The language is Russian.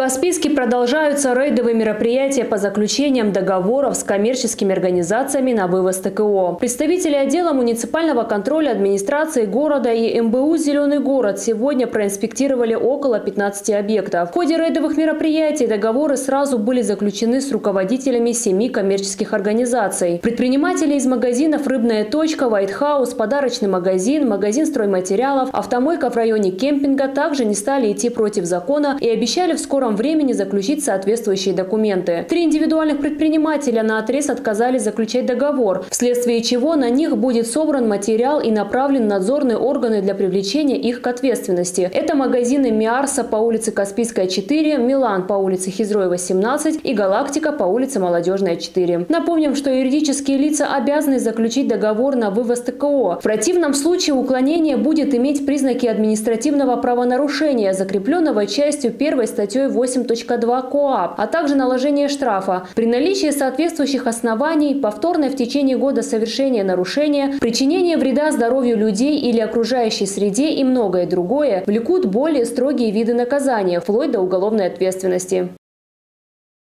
Каспийске продолжаются рейдовые мероприятия по заключениям договоров с коммерческими организациями на вывоз ТКО. Представители отдела муниципального контроля администрации города и МБУ «Зеленый город» сегодня проинспектировали около 15 объектов. В ходе рейдовых мероприятий договоры сразу были заключены с руководителями семи коммерческих организаций. Предприниматели из магазинов «Рыбная точка», «Вайтхаус», «Подарочный магазин», магазин стройматериалов, автомойка в районе кемпинга также не стали идти против закона и обещали в скором скором времени заключить соответствующие документы. Три индивидуальных предпринимателя на отрез отказались заключать договор, вследствие чего на них будет собран материал и направлен надзорные органы для привлечения их к ответственности. Это магазины Миарса по улице Каспийская, 4, Милан по улице Хизроева, 17 и Галактика по улице Молодежная, 4. Напомним, что юридические лица обязаны заключить договор на вывоз ТКО. В противном случае уклонение будет иметь признаки административного правонарушения, закрепленного частью 1 статьей 8 8.2 КОАП, а также наложение штрафа. При наличии соответствующих оснований, повторное в течение года совершения нарушения, причинение вреда здоровью людей или окружающей среде и многое другое влекут более строгие виды наказания, вплоть до уголовной ответственности.